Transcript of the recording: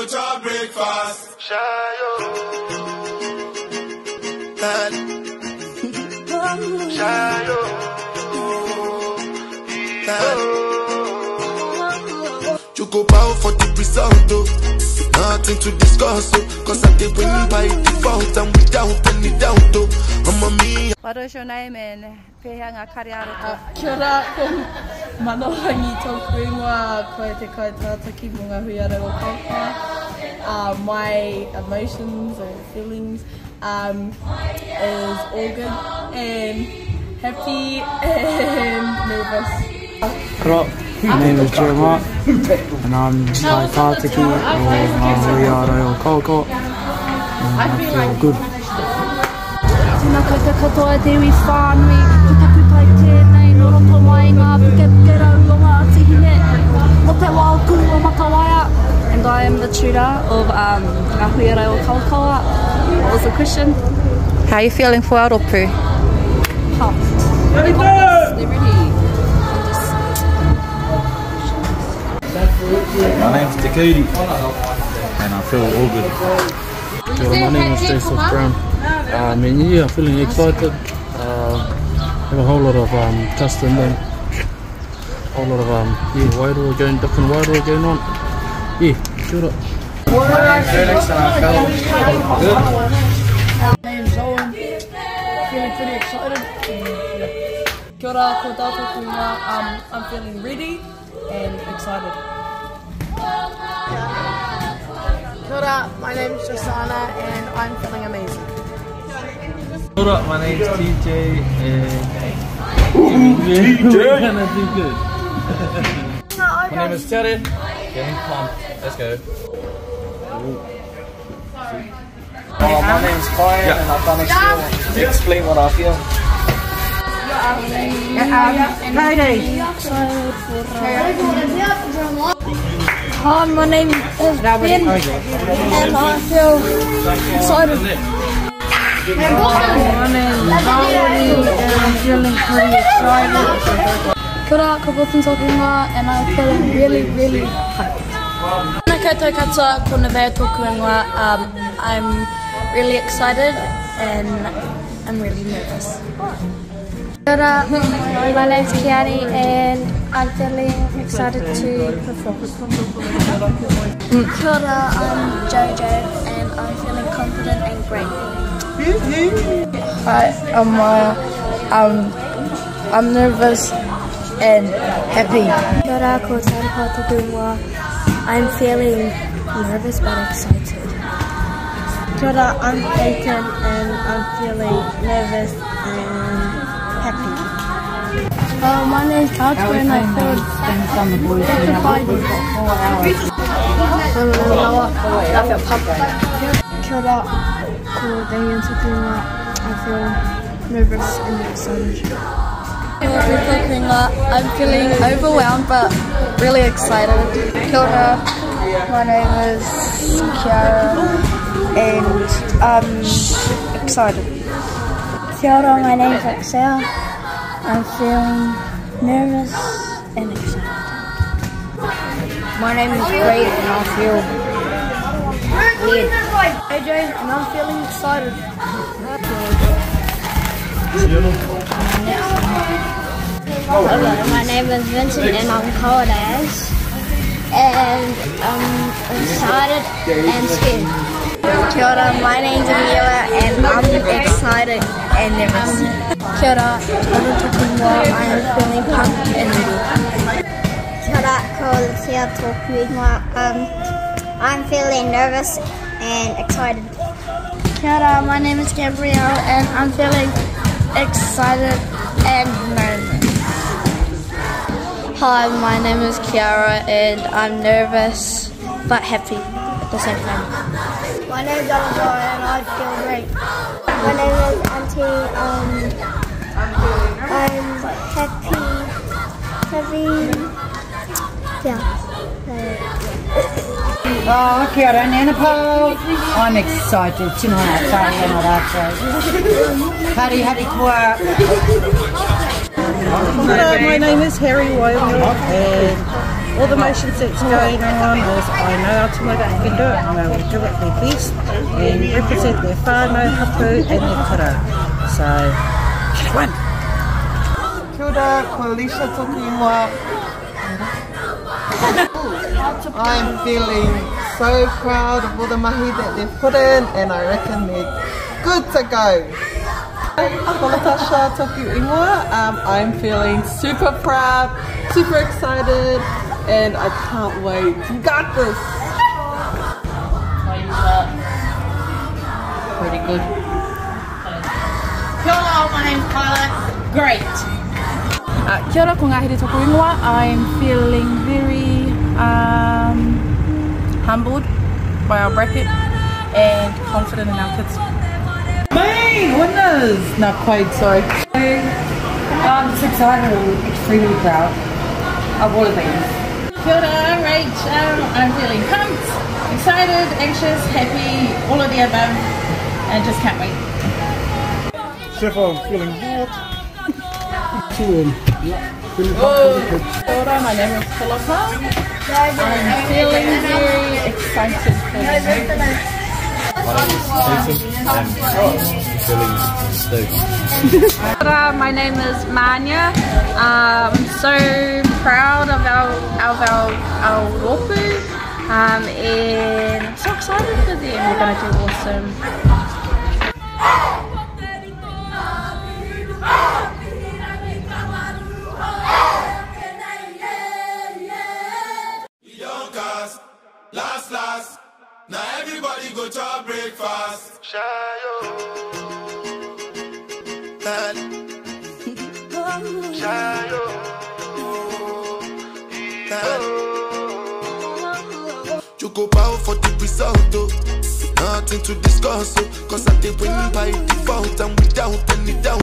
go to breakfast. You go bow for the result, oh. Nothing to discuss, oh. Cause I did win by default and without any doubt, oh. I'm a me. What is your name and? Kia ora, ko manohangi e te kaitata ki mo ngā hui ara o kaupā. Uh, my emotions or feelings um, is all good and happy and nervous. Hello, my name is Jeremiah and I'm my Tātiki o ngā hui ara o Kawakawa and I feel good. Tēnā koutou katoa te iwi whānui, I am the tutor of um, ngā hui ara o Kawakawa. What was the question? How are you feeling for Aropu? Pumped. Really pumped. They're My name's Dakoti and I feel all good. So my name is Joseph Brown. Um, and yeah, I'm feeling excited. Uh, have a whole lot of um, trust in them. whole lot of um, yeah, wairua going, different wairua going on. Yeah, sure. Up. Felix and I feel good. My name's Owen, feeling pretty excited. Kia ora, ko tātou um, I'm feeling ready and excited. Kia ora, my name's Josana and I'm feeling amazing. Hold up, my name's TJ and we're gonna do good. my name is Terry. Getting pumped. Let's go. Oh, my name's Kyan and I've done explain, to explain what I feel. Hi, my name is Ben, and I feel excited. My name is Maori, and I'm feeling pretty excited. Kia ora, ko Botan Tokunga, and I'm feeling really, really hyped. Tēnā koutou katoa, ko Nevea tōku ingoa. Um, I'm really excited and I'm really nervous. Kia ora, my name's Kiari and I'm feeling excited to perform. Kia ora, I'm Jojo and I'm feeling confident and great. Hi, I'm Maya. Um, I'm nervous and happy. Kia ora, ko Taripa Tukunga. I'm feeling nervous but excited. Kia ora, I'm Peyton and I'm feeling nervous and happy. Uh, my name's Kato and I feel petrified. I feel pumped. Kia ora, ko Damien Tukunga. I feel nervous and excited. I'm feeling overwhelmed but really excited. Kia my name is Kiara and I'm excited. Kia my name is Axel. I'm feeling nervous and excited. My name is Reid and I feel weird. AJ and I'm feeling excited. Hello, my name is Vincent and I'm cold as. And I'm excited and scared. Kia ora, my name's Amila and I'm excited and nervous. Kia ora, Toro Tukunga, I am feeling pumped and ready. Kia ora, ko Lucia tōku. Um, I'm feeling nervous and excited. Kia ora, my name is Gabrielle and I'm feeling excited and nervous. Hi, my name is Kiara and I'm nervous but happy at the same time. My name is Alexandra and I feel great. My name is Auntie. Um, I'm happy. Happy. Yeah. Oh, kia ora, Nana Paul. I'm excited tonight. Not outside. Hari, hari kua. Hello, my name is Harry Wyler and all the motion sets going on is I know Aotearoa can do it and they will do it their best and represent their whānau hapu and their kura. So, get one! Kia ora, toku ingoa. I'm feeling so proud of all the mahi that they've put in and I reckon they're good to go. Ko Natasha toku ingoa. Um, I'm feeling super proud, super excited and I can't wait. You got this! Pretty good. Ora, my name's Kyla. Great. Uh, kia ora, ko Ngāhere tōku ingoa. I'm feeling very um, humbled by our bracket and confident in our kids. Main winners! Not quite, sorry. I'm just excited and extremely proud of all of these. Kia ora, Rach. Um, I'm feeling pumped, excited, anxious, happy, all of the above, and just can't wait. Chef, I'm feeling bored. Feeling, feeling Oh, ora, my name is Philippa. I'm feeling very excited for the. Hello, my name is Manya. Um, so proud of our of our, our ropu um, and I'm so excited for them. We're to do awesome. Shayo. Choco bow for the result, oh. Nothing to discuss, oh. Cause I did win by default and without any doubt.